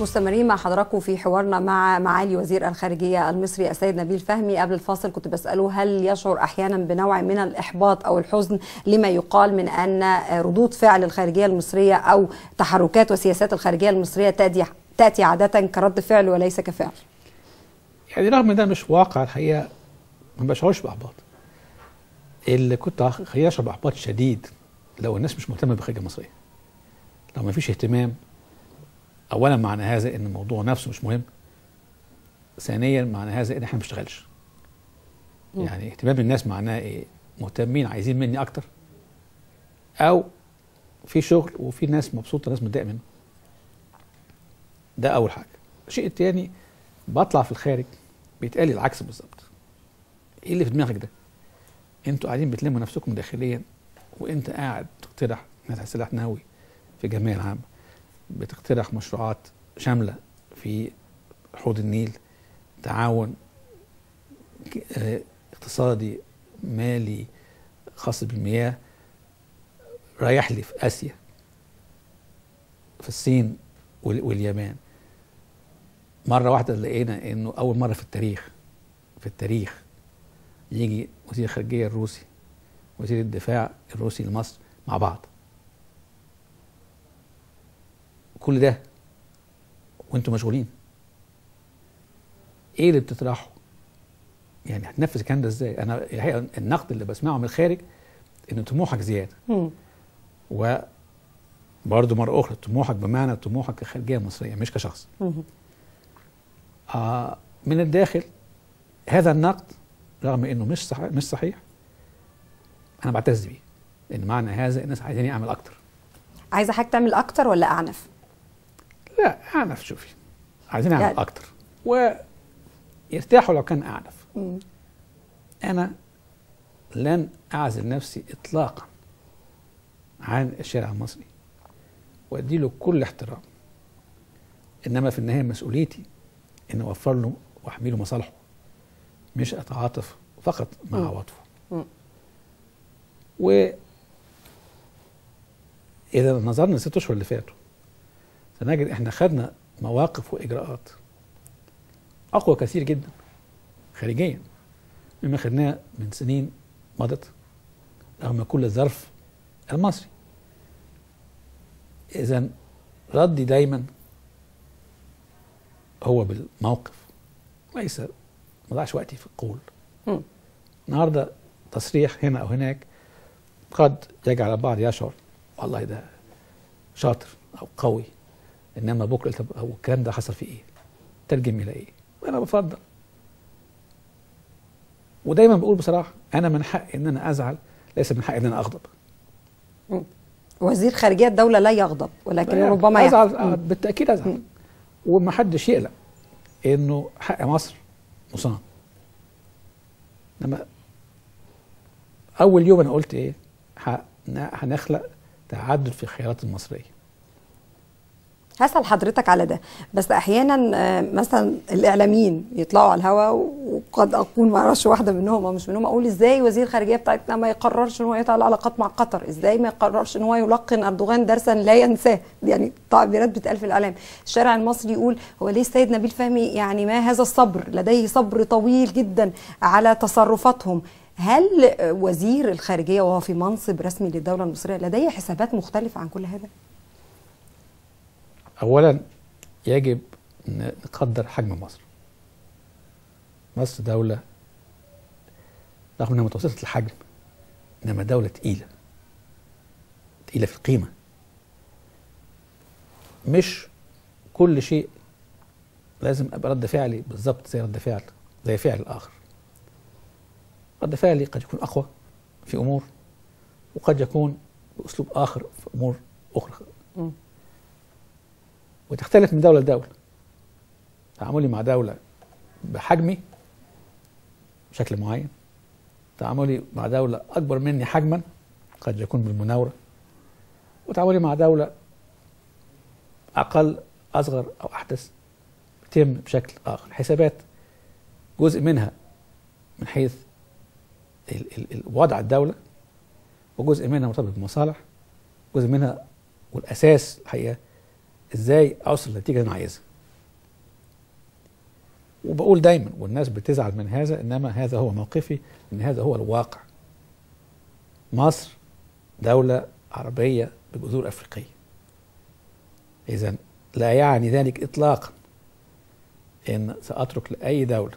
مستمرين مع حضراتكم في حوارنا مع معالي وزير الخارجية المصري السيد نبيل فهمي. قبل الفاصل كنت بسأله هل يشعر أحيانا بنوع من الإحباط أو الحزن لما يقال من أن ردود فعل الخارجية المصرية أو تحركات وسياسات الخارجية المصرية تأتي تأتي عادة كرد فعل وليس كفعل؟ يعني رغم إن ده مش واقع الحقيقة ما بشعرش بإحباط. اللي كنت هيشعر بإحباط شديد لو الناس مش مهتمة بالخارجية المصرية. لو ما فيش اهتمام اولا معنى هذا إن الموضوع نفسه مش مهم. ثانيا معنى هذا إن إحنا ما بنشتغلش. يعني اهتمام الناس معناه إيه؟ مهتمين عايزين مني أكتر. أو في شغل وفي ناس مبسوطة ناس متضايقة منه. ده أول حاجة. الشيء الثاني بطلع في الخارج بيتقال العكس بالظبط. إيه اللي في دماغك ده؟ أنتوا قاعدين بتلموا نفسكم داخليا وأنت قاعد تقترح نزع سلاح نووي في الجمعيه العامة. بتقترح مشروعات شاملة في حوض النيل تعاون آه اقتصادي مالي خاص بالمياه. رايح لي في آسيا في الصين واليابان. مرة واحدة لقينا إنه أول مرة في التاريخ في التاريخ يجي وزير الخارجية الروسي وزير الدفاع الروسي لمصر مع بعض. كل ده وأنتم مشغولين. إيه اللي بتطرحه؟ يعني هتنفذ الكلام ده إزاي؟ أنا الحقيقة النقد اللي بسمعه من الخارج ان طموحك زيادة. و برضه مرة أخرى طموحك بمعنى طموحك كخارجية مصرية مش كشخص. آه من الداخل هذا النقد رغم إنه مش صحيح مش صحيح أنا بعتز بيه. لأن معنى هذا الناس عايزين أعمل أكتر. عايزة حضرتك تعمل أكتر ولا أعنف؟ لا اعنف شوفي عايزين اعمل يعني. أكتر. ويرتاحوا لو كان اعنف مم. أنا لن أعزل نفسي اطلاقا عن الشارع المصري. وادي له كل احترام. إنما في النهاية مسؤوليتي إن أوفر له واحمي له مصالحه. مش أتعاطف فقط مع عواطفه و إذا نظرنا الست أشهر اللي فاتوا. سنجد إحنا خدنا مواقف وإجراءات أقوى كثير جدا خارجيا مما خدناه من سنين مضت رغم كل الظرف المصري. اذا ردي دايما هو بالموقف ليس ما ضيعش وقتي في القول. النهارده تصريح هنا أو هناك قد يجعل البعض يشعر والله ده شاطر أو قوي. إنما بكرة طب هو الكلام ده حصل فيه إيه؟ ترجم إلى إيه؟ وأنا بفضل. ودايما بقول بصراحة أنا من حقي إن أنا أزعل ليس من حقي إن أنا أغضب. وزير خارجية الدولة لا يغضب ولكن يعني ربما أزعل يحكم. بالتأكيد أزعل. ومحدش يقلق إنه حق مصر مصان. إنما أول يوم أنا قلت إيه؟ هنخلق تعدد في الخيارات المصرية. هسأل حضرتك على ده. بس أحيانا مثلا الإعلاميين يطلعوا على الهواء وقد أكون ما أعرفش واحدة منهم أو مش منهم أقول إزاي وزير الخارجية بتاعتنا ما يقررش إن هو يقطع العلاقات مع قطر؟ إزاي ما يقررش إن هو يلقن أردوغان درسا لا ينساه؟ يعني تعبيرات بتقال في الإعلام. الشارع المصري يقول هو ليه السيد نبيل فهمي يعني ما هذا الصبر؟ لديه صبر طويل جدا على تصرفاتهم. هل وزير الخارجية وهو في منصب رسمي للدولة المصرية لديه حسابات مختلفة عن كل هذا؟ اولا يجب نقدر حجم مصر. مصر دولة رغم إنها متوسطة الحجم إنما دولة تقيلة تقيلة في القيمة. مش كل شيء لازم أبقى رد فعلي بالظبط زي رد فعل زي فعل الآخر. رد فعلي قد يكون أقوى في أمور وقد يكون بأسلوب آخر في أمور أخرى. م. وتختلف من دولة لدولة. تعاملي مع دولة بحجمي بشكل معين. تعاملي مع دولة أكبر مني حجما قد يكون بالمناورة. وتعاملي مع دولة أقل أصغر أو أحدث بتم بشكل آخر. حسابات جزء منها من حيث وضع الدولة وجزء منها مرتبط بمصالح جزء منها والأساس الحقيقة إزاي اوصل للنتيجه اللي أنا عايزها. وبقول دايما والناس بتزعل من هذا إنما هذا هو موقفي إن هذا هو الواقع. مصر دولة عربية بجذور أفريقية. إذا لا يعني ذلك إطلاقا أن سأترك لأي دولة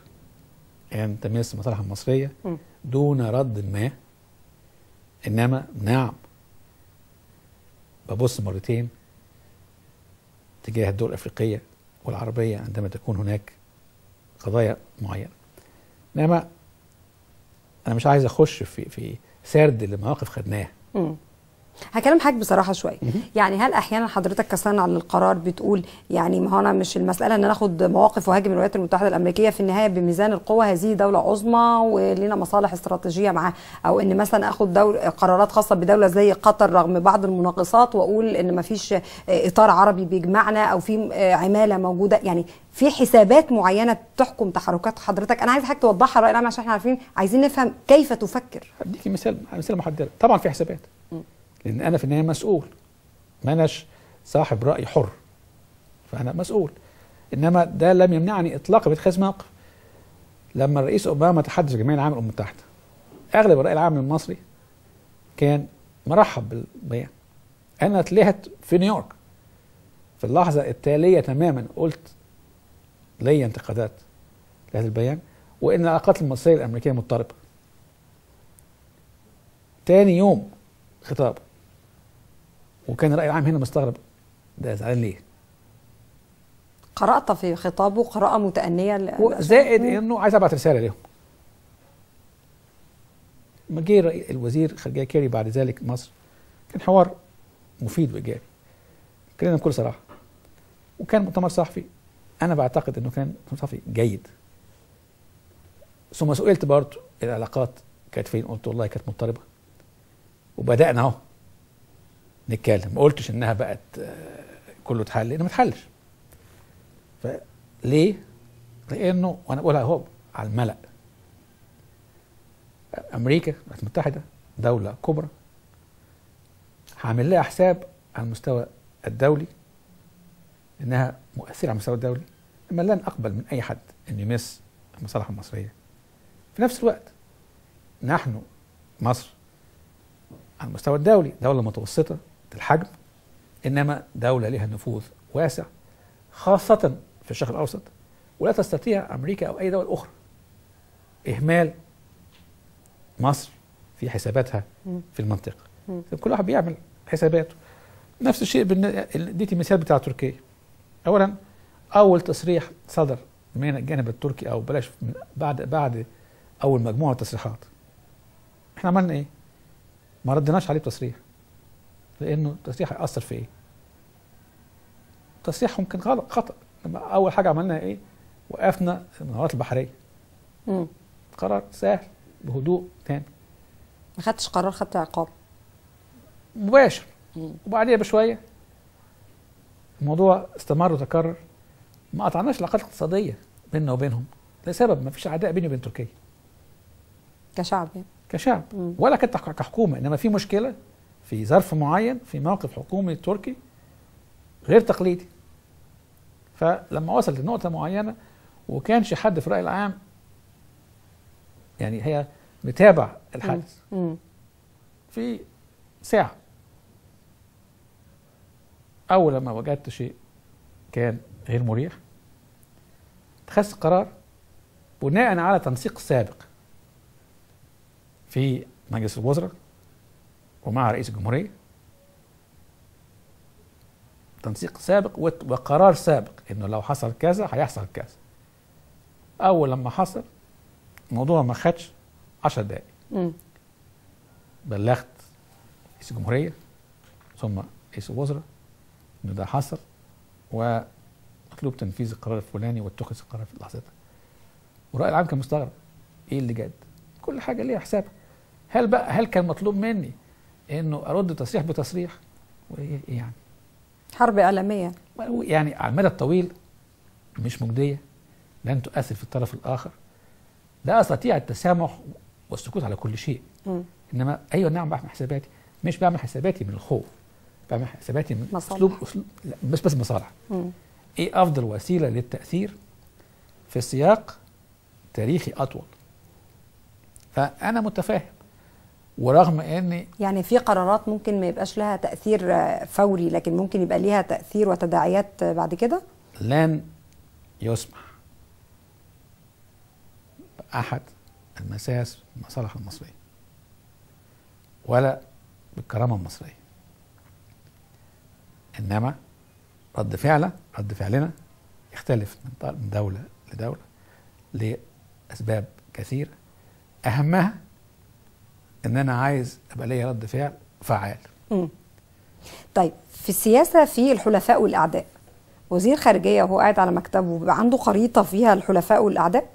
أن تمس مصالحها المصرية. دون رد ما. إنما نعم ببص مرتين تجاه الدول الأفريقية والعربية عندما تكون هناك قضايا معينة إنما أنا مش عايز أخش في في سرد لمواقف خدناها. هكلم حضرتك بصراحة شوية. يعني هل أحيانا حضرتك كصانع للقرار بتقول يعني ما هو أنا مش المسألة إن أنا اخد مواقف وهاجم الولايات المتحدة الأمريكية في النهاية بميزان القوة هذه دولة عظمى ولنا مصالح استراتيجية معاها أو إن مثلا آخد دول قرارات خاصة بدولة زي قطر رغم بعض المناقصات وأقول إن ما فيش إطار عربي بيجمعنا أو في عمالة موجودة. يعني في حسابات معينة تحكم تحركات حضرتك. أنا عايز حضرتك توضحها الراي العام عشان إحنا عارفين عايزين نفهم كيف تفكر. هديكي مثال مثال محدده طبعا في حسابات. لأن أنا في النهاية مسؤول. ما اناش صاحب رأي حر. فأنا مسؤول. إنما ده لم يمنعني اطلاقا من اتخاذ موقف. لما الرئيس أوباما تحدث جمعيه العام الامم المتحدة أغلب الراي العام المصري كان مرحب بالبيان. أنا طلعت في نيويورك. في اللحظة التالية تماما قلت لي انتقادات لهذا البيان وإن العلاقات المصرية الأمريكية مضطربة. تاني يوم خطاب وكان الراي العام هنا مستغرب. ده زعلان ليه؟ قرأت في خطابه قراءه متانيه ل- زائد إنه عايز أبعت رسالة لهم لما جه الوزير خارجيه كيري بعد ذلك مصر كان حوار مفيد وإيجابي. اتكلمنا بكل صراحة. وكان مؤتمر صحفي. أنا بعتقد إنه كان مؤتمر صحفي جيد. ثم سئلت برضه العلاقات كانت فين؟ قلت والله كانت مضطربة. وبدأنا أهو. نتكلم. ما قلتش إنها بقت آه، كله اتحل. لأنه ما اتحلش فليه؟ لأنه وأنا بقولها أهو على الملأ. أمريكا الولايات المتحده دولة كبرى. هعمل لها حساب على المستوى الدولي إنها مؤثرة على المستوى الدولي إما لن أقبل من أي حد إنه يمس المصالح المصرية. في نفس الوقت نحن مصر على المستوى الدولي دولة متوسطة الحجم إنما دولة لها نفوذ واسع خاصة في الشرق الأوسط ولا تستطيع أمريكا أو أي دولة أخرى إهمال مصر في حساباتها. في المنطقة. كل واحد بيعمل حساباته نفس الشيء اديتي مثال بتاع تركيا أولا أول تصريح صدر من الجانب التركي أو بلاش بعد بعد أول مجموعة تصريحات إحنا عملنا إيه؟ ما ردناش عليه بتصريح لأنه التصريح هيأثر في إيه؟ تصريح ممكن غلط خطأ لما أول حاجة عملناها إيه؟ وقفنا المناورات البحرية مم. قرار سهل بهدوء تام ما خدتش قرار خدت عقاب مباشر مم. وبعديها بشوية الموضوع استمر وتكرر ما قطعناش العلاقات الاقتصادية بيننا وبينهم لسبب ما فيش عداء بيني وبين تركيا كشعب يعني. كشعب مم. ولا كحكومة إنما في مشكلة في ظرف معين في موقف حكومي تركي غير تقليدي. فلما وصل لنقطة معينة وكانش حد في الراي العام يعني هي متابع الحدث. في ساعة أول لما وجدت شيء كان غير مريح اتخذت قرار بناء على تنسيق سابق في مجلس الوزراء. ومع رئيس الجمهورية. تنسيق سابق وقرار سابق إنه لو حصل كذا هيحصل كذا. أول لما حصل الموضوع ما خدش 10 دقائق مم. بلغت رئيس الجمهورية ثم رئيس الوزراء إنه ده حصل ومطلوب تنفيذ القرار الفلاني واتخذ القرار في لحظتها والرأي العام كان مستغرب. إيه اللي جد؟ كل حاجة ليها حسابها. هل بقى هل كان مطلوب مني إنه أرد تصريح بتصريح. وايه يعني حرب إعلامية. يعني على المدى الطويل مش مجدية لن تؤثر في الطرف الآخر. لا أستطيع التسامح والسكوت على كل شيء. مم. إنما أيوه نعم بعمل حساباتي. مش بعمل حساباتي من الخوف بعمل حساباتي من مصالح. أسلوب أسلوب لا بس بس مصالح. مم. إيه أفضل وسيلة للتأثير؟ في سياق تاريخي أطول. فأنا متفاهم. ورغم اني يعني في قرارات ممكن ما يبقاش لها تأثير فوري لكن ممكن يبقى ليها تأثير وتداعيات بعد كده؟ لن يسمح بأحد المساس بالمصالح المصرية ولا بالكرامة المصرية. إنما رد فعل رد فعلنا يختلف من طال- من دولة لدولة لأسباب إن أنا عايز أبقى ليا رد فعل فعال. مم. طيب في السياسة في الحلفاء والأعداء. وزير خارجية وهو قاعد على مكتبه بيبقى عنده خريطة فيها الحلفاء والأعداء؟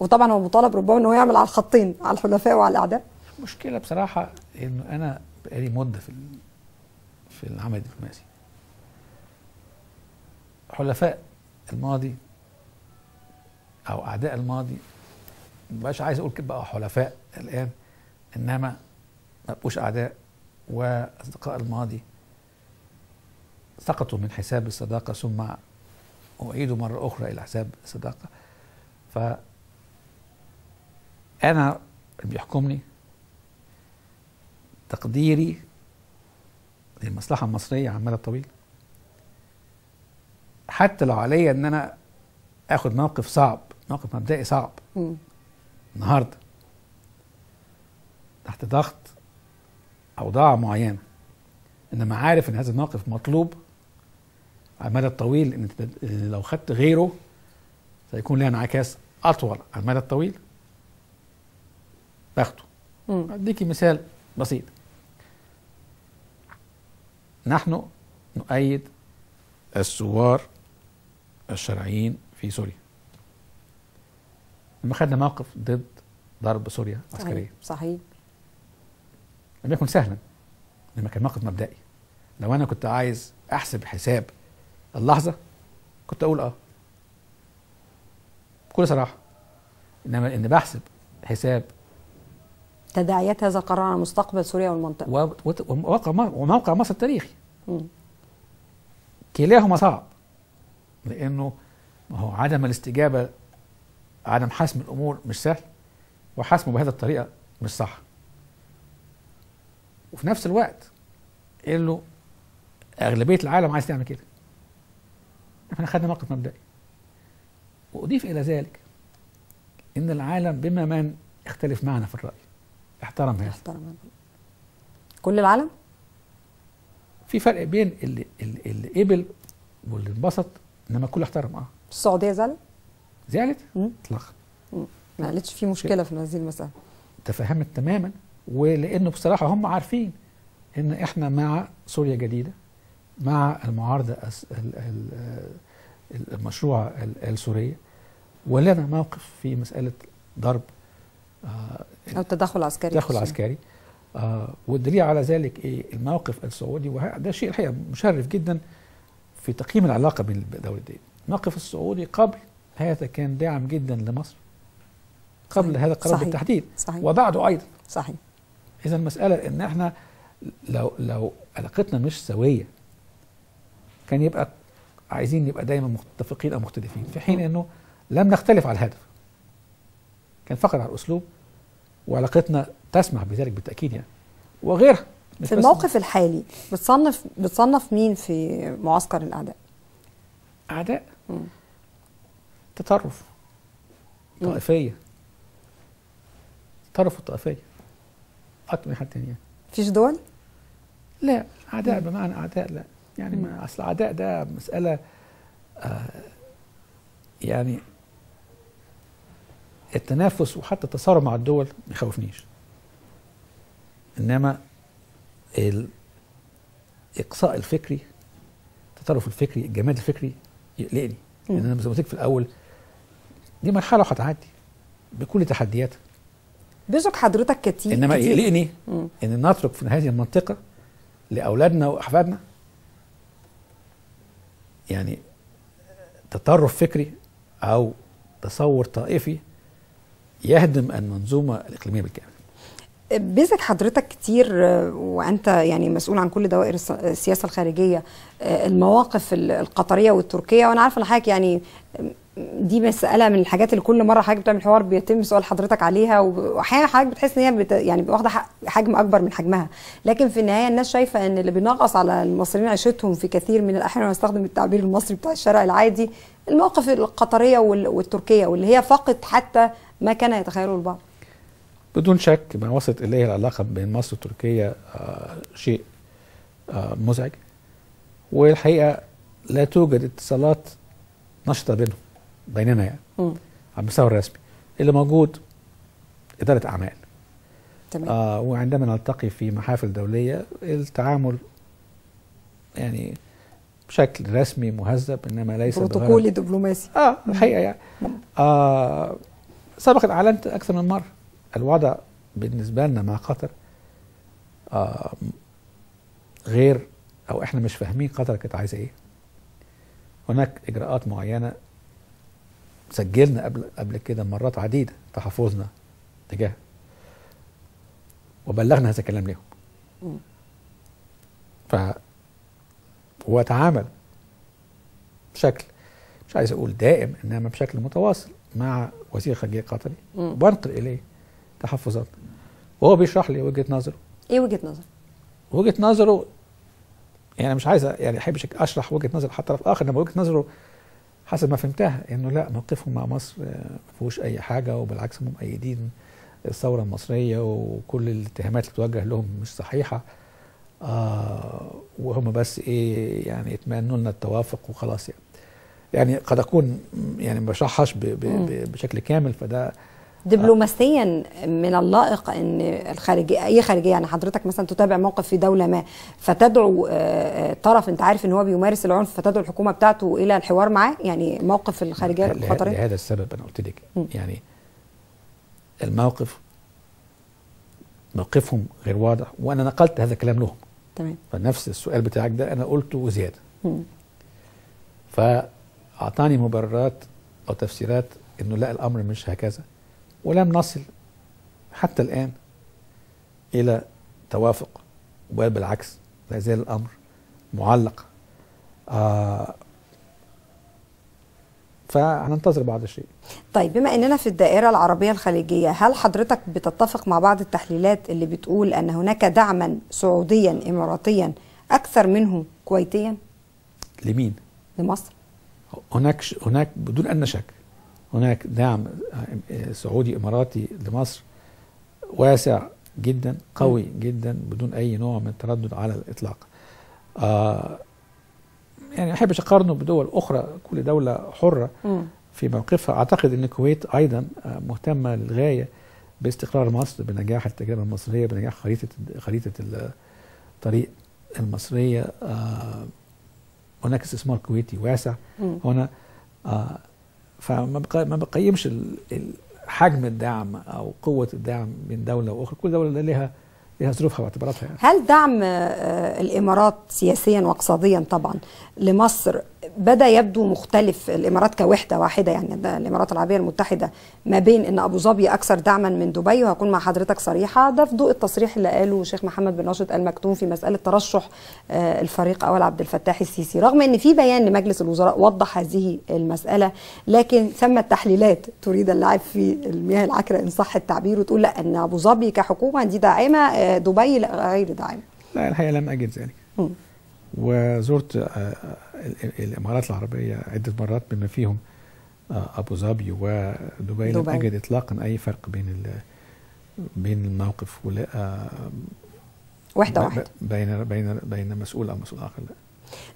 وطبعا هو مطالب ربما إنه يعمل على الخطين على الحلفاء وعلى الأعداء. المشكلة بصراحة إنه أنا بقالي مدة في في العمل الدبلوماسي. حلفاء الماضي أو أعداء الماضي مبقاش عايز أقول كده بقى حلفاء الآن. إنما ما بقوش أعداء وأصدقاء الماضي سقطوا من حساب الصداقة ثم أعيدوا مرة أخرى إلى حساب الصداقة ف أنا اللي بيحكمني تقديري للمصلحة المصرية على المدى الطويل حتى لو عليا إن أنا آخد موقف صعب موقف مبدئي صعب. النهارده تحت ضغط اوضاع معينه إنما عارف إن هذا الموقف مطلوب. على المدى الطويل إن لو خدت غيره سيكون له انعكاس أطول على المدى الطويل. باخده. اديكي مثال بسيط. نحن نؤيد الثوار الشرعيين في سوريا. لما خدنا موقف ضد ضرب سوريا عسكريا صحيح صحيح. لم يكن سهلا. لما كان موقف مبدئي. لو أنا كنت عايز أحسب حساب اللحظة كنت أقول آه. بكل صراحة. إنما إن بحسب حساب تداعيات هذا القرار على مستقبل سوريا والمنطقة. و- وت- وموقع وموقع مصر التاريخي. كلاهما صعب. لأنه ما هو عدم الاستجابة عدم حسم الأمور مش سهل وحسمه بهذه الطريقة مش صح. وفي نفس الوقت انه أغلبية العالم عايز تعمل كده. إحنا خدنا موقف مبدئي. وأضيف إلى ذلك إن العالم بما من يختلف معنا في الرأي. احترم هذا احترم كل العالم؟ في فرق بين اللي اللي, اللي قبل واللي انبسط إنما كله احترم. آه. السعودية زعلت؟ زعلت. اطلاقا ما قالتش في مشكلة في هذه المسألة. تفهمت تماما. ولأنه بصراحة هم عارفين إن إحنا مع سوريا جديدة مع المعارضة المشروع ال- السورية ولنا موقف في مسألة ضرب آه، أو تدخل عسكري. تدخل عسكري. آه والدليل على ذلك إيه؟ الموقف السعودي وده شيء الحقيقة مشرف جدا في تقييم العلاقة بين الدولتين. الموقف السعودي قبل هذا كان داعم جدا لمصر قبل صحيح. هذا القرار صحيح. بالتحديد صحيح. وبعده أيضا. صحيح. إذا المسألة إن إحنا لو لو علاقتنا مش سوية كان يبقى عايزين نبقى دايما متفقين أو مختلفين في حين إنه لم نختلف على الهدف. كان فقط على الأسلوب وعلاقتنا تسمح بذلك بالتأكيد يعني. وغيرها في بس الموقف الحالي بتصنف بتصنف مين في معسكر الأعداء؟ أعداء. مم. تطرف. طائفية. تطرف والطائفيه حد تاني يعني. مفيش دول؟ لا أعداء بمعنى أعداء لا. يعني ما أصل أعداء ده مسألة آه يعني التنافس وحتى التصارع مع الدول ما يخوفنيش. إنما الاقصاء الفكري التطرف الفكري الجماد الفكري يقلقني. لأن أنا زي ما قلت في الأول دي مرحلة وهتعدي بكل تحدياتها. بيزك حضرتك كتير إنما. يقلقني. إن نترك في هذه المنطقة لأولادنا واحفادنا يعني تطرف فكري أو تصور طائفي يهدم المنظومة الإقليمية بالكامل بيزك حضرتك كتير وأنت يعني مسؤول عن كل دوائر الس- السياسة الخارجية المواقف ال- القطرية والتركية. وأنا عارفة إن حضرتك يعني دي مسألة من الحاجات اللي كل مرة حضرتك بتعمل حوار بيتم سؤال حضرتك عليها وأحيانا حضرتك بتحس إن هي بت يعني واخدة حجم أكبر من حجمها. لكن في النهاية الناس شايفة إن اللي بينغص على المصريين عيشتهم في كثير من الأحيان واستخدم التعبير المصري بتاع الشارع العادي المواقف القطرية وال- والتركية واللي هي فقط حتى ما كان يتخيله البعض. بدون شك ما وصلت إليه العلاقة بين مصر وتركيا آه شيء آه مزعج. والحقيقة لا توجد اتصالات نشطة بينهم بيننا يعني. على المستوى الرسمي. اللي موجود إدارة أعمال. تمام. آه وعندما نلتقي في محافل دولية التعامل يعني بشكل رسمي مهذب إنما ليس بروتوكولي دبلوماسي آه الحقيقة يعني. آه سبق أعلنت أكثر من مرة. الوضع بالنسبة لنا مع قطر آه غير أو إحنا مش فاهمين قطر كانت عايزة إيه هناك إجراءات معينة سجلنا قبل قبل كده مرات عديدة تحفظنا تجاه وبلغنا هذا الكلام لهم. ف هو تعامل بشكل مش عايز أقول دائم إنما بشكل متواصل مع وزير الخارجيه القطري مم. وبنقل إليه تحفظات. وهو بيشرح لي وجهة نظره. إيه وجهة نظر؟ وجهة نظره يعني مش عايز يعني احبش أشرح وجهة نظر حتى طرف آخر انما وجهة نظره حسب ما فهمتها إنه لأ موقفهم مع مصر آه، ما فيهوش أي حاجة وبالعكس هم مؤيدين الثورة المصرية وكل الاتهامات اللي بتوجه لهم مش صحيحة. آه وهم بس إيه يعني يتمنوا لنا التوافق وخلاص يعني. يعني قد أكون يعني ما بشرحهاش بشكل كامل فده دبلوماسيا من اللائق إن الخارجيه أي خارجية يعني حضرتك مثلا تتابع موقف في دولة ما فتدعو آه، آه، طرف أنت عارف إن هو بيمارس العنف فتدعو الحكومة بتاعته إلى الحوار معاه؟ يعني موقف الخارجية القطريه لهذا السبب أنا قلت لك. يعني الموقف موقفهم غير واضح وأنا نقلت هذا الكلام لهم. تمام. فنفس السؤال بتاعك ده أنا قلته وزيادة. فأعطاني مبررات أو تفسيرات إنه لا الأمر مش هكذا. ولم نصل حتى الآن إلى توافق بل بالعكس لا زال الأمر معلق. آه فهننتظر بعض الشيء. طيب بما إننا في الدائرة العربية الخليجية هل حضرتك بتتفق مع بعض التحليلات اللي بتقول أن هناك دعما سعوديا اماراتيا أكثر منه كويتيا؟ لمين؟ لمصر. هناك ش... هناك بدون ادنى شك هناك دعم سعودي إماراتي لمصر واسع جدا قوي جدا بدون أي نوع من التردد على الإطلاق. آه يعني ما احبش اقارنه بدول أخرى كل دولة حرة مم. في موقفها أعتقد إن الكويت أيضا آه، مهتمة للغاية باستقرار مصر بنجاح التجربة المصرية بنجاح خريطة خريطة الطريق المصرية آه، هناك استثمار كويتي واسع. هنا آه فما ما بقيمش حجم الدعم أو قوة الدعم من دولة وأخرى كل دولة لها لها ظروفها واعتباراتها يعني. هل دعم آه، الإمارات سياسيا واقتصاديا طبعا لمصر بدا يبدو مختلف الامارات كوحده واحدة يعني الامارات العربيه المتحده ما بين إن أبو ظبي أكثر دعما من دبي وهكون مع حضرتك صريحة. ده في ضوء التصريح اللي قاله الشيخ محمد بن راشد ال مكتوم في مسألة ترشح آه، الفريق أول عبد الفتاح السيسي. رغم إن في بيان لمجلس الوزراء وضح هذه المسألة لكن ثم التحليلات تريد اللعب في المياه العكره إن صح التعبير وتقول لا إن أبو ظبي كحكومة دي داعمة آه، دبي لا غير داعمة. لا الحقيقة لم أجد ذلك. وزرت آه، ال- الإمارات العربية عدة مرات بما فيهم آه، أبو ظبي ودبي. لم. أجد اطلاقا أي فرق بين بين الموقف ولا آه، واحدة واحدة. بين بين بين مسؤول أو مسؤول آخر. لا.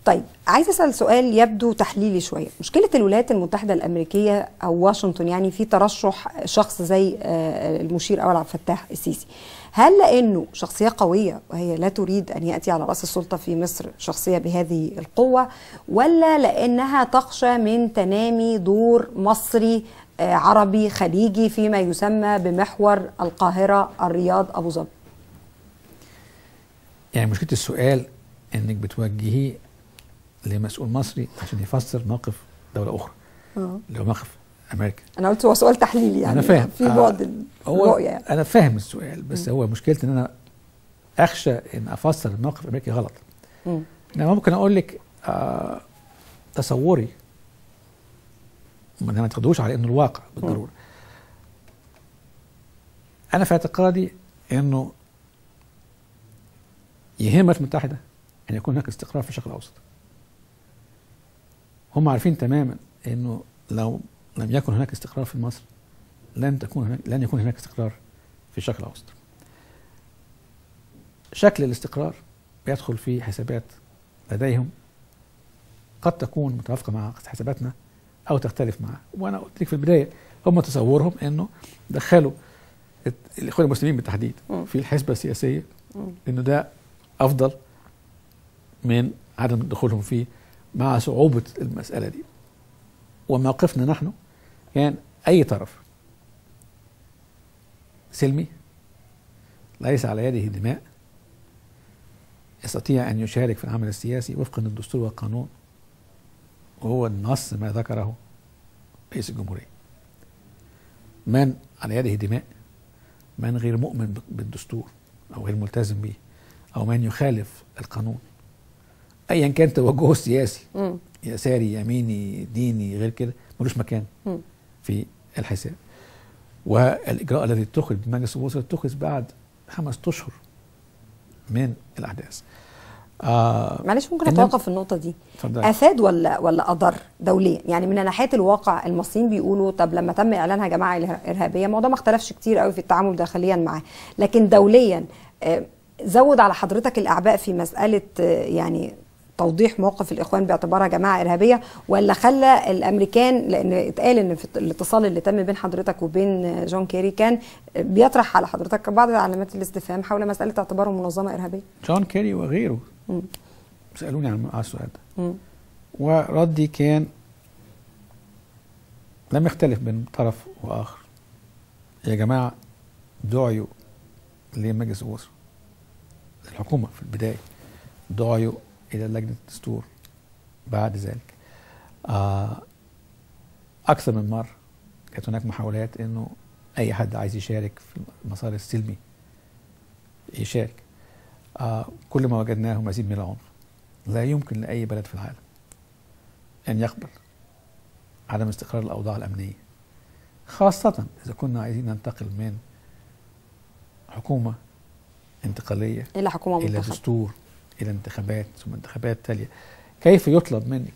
طيب عايز أسأل سؤال يبدو تحليلي شوية. مشكلة الولايات المتحدة الأمريكية أو واشنطن يعني في ترشح شخص زي آه، المشير أول عبد الفتاح السيسي. هل لأنه شخصية قوية وهي لا تريد أن يأتي على رأس السلطة في مصر شخصية بهذه القوة ولا لأنها تخشى من تنامي دور مصري آه، عربي خليجي فيما يسمى بمحور القاهرة الرياض أبو ظبي يعني مشكلة السؤال إنك بتوجهيه لمسؤول مصري عشان يفسر موقف دولة أخرى آه. لو موقف أمريكا أنا قلت هو سؤال تحليلي يعني أنا فاهم. في آه، بعد الرؤيه يعني. أنا فاهم السؤال بس هو مشكلتي إن أنا أخشى إن أفسر الموقف الأمريكي غلط مم. انما ممكن أقول لك آه تصوري ما ما تاخدوش على إنه الواقع بالضرورة أنا في اعتقادي إنه يهم الولايات المتحدة أن يكون هناك استقرار في الشرق الأوسط هم عارفين تماما إنه لو لم يكن هناك استقرار في مصر لن تكون هناك لن يكون هناك استقرار في الشرق الأوسط شكل الاستقرار بيدخل في حسابات لديهم قد تكون متوافقة مع حساباتنا أو تختلف معها وأنا قلت لك في البداية هم تصورهم إنه دخلوا الإخوان المسلمين بالتحديد. في الحسبة السياسية مم. إنه ده أفضل من عدم دخولهم فيه مع صعوبة المسألة دي وموقفنا نحن كان أي طرف. سلمي. ليس على يده دماء. يستطيع أن يشارك في العمل السياسي وفقا للدستور والقانون. وهو النص ما ذكره رئيس الجمهورية. من على يده دماء. من غير مؤمن بالدستور أو غير ملتزم به. أو من يخالف القانون. ايا كان توجهه السياسي. يساري يميني ديني غير كده. ملوش مكان. مم. في الحساب. والإجراء الذي اتخذ بمجلس الوزراء اتخذ بعد خمس أشهر من الأحداث. آه معلش ممكن أتوقف في النقطة دي. اتفضل. افاد ولا ولا أضر دوليا؟ يعني من ناحية الواقع المصريين بيقولوا طب لما تم إعلانها جماعة إرهابية الموضوع ما اختلفش كتير قوي في التعامل داخليا معاه. لكن دوليا آه، زود على حضرتك الأعباء في مسألة آه، يعني توضيح موقف الإخوان باعتبارها جماعة إرهابية ولا خلى الأمريكان لأن اتقال إن في الاتصال اللي تم بين حضرتك وبين جون كيري كان بيطرح على حضرتك بعض علامات الاستفهام حول مسألة اعتبارهم منظمة إرهابية. جون كيري وغيره. مم. سألوني عن على السؤال ده. مم. وردي كان لم يختلف بين طرف وآخر. يا جماعة دعيوا لمجلس الوزراء. الحكومة في البداية دعيوا إلى لجنة الدستور بعد ذلك. آه أكثر من مرة كانت هناك محاولات إنه أي حد عايز يشارك في المسار السلمي يشارك. آه كل ما وجدناه مزيد من العنف لا يمكن لأي بلد في العالم أن يقبل عدم استقرار الأوضاع الأمنية خاصة إذا كنا عايزين ننتقل من حكومة انتقالية إلى حكومة إلى منتخبة. دستور. إلى انتخابات ثم انتخابات تالية. كيف يطلب منك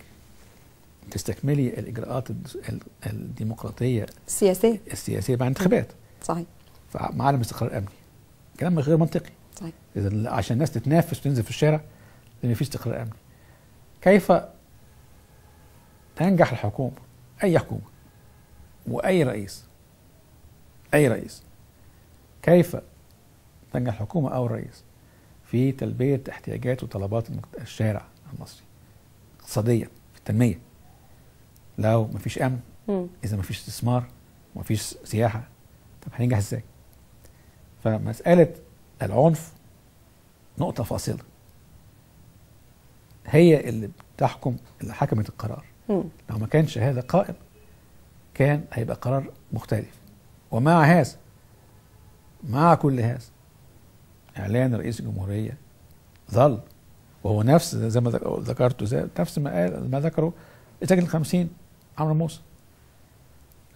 تستكملي الإجراءات الديمقراطية؟ سياسية. السياسية مع انتخابات. صحيح. مع عدم استقرار أمني. كلام غير منطقي. صحيح. إذا عشان الناس تتنافس وتنزل في الشارع لأن في استقرار أمني. كيف تنجح الحكومة؟ أي حكومة؟ وأي رئيس؟ أي رئيس. كيف تنجح الحكومة أو الرئيس؟ في تلبية احتياجات وطلبات الشارع المصري اقتصاديا في التنمية لو مفيش أمن. إذا مفيش استثمار ومفيش سياحة طب هننجح إزاي؟ فمسألة العنف نقطة فاصلة هي اللي بتحكم اللي حكمت القرار مم. لو ما كانش هذا قائم كان هيبقى قرار مختلف ومع هذا مع كل هذا إعلان رئيس الجمهورية ظل وهو نفس زي ما ذك- ذكرته زي نفس ما قال ما ذكره لجنه الخمسين عمرو موسى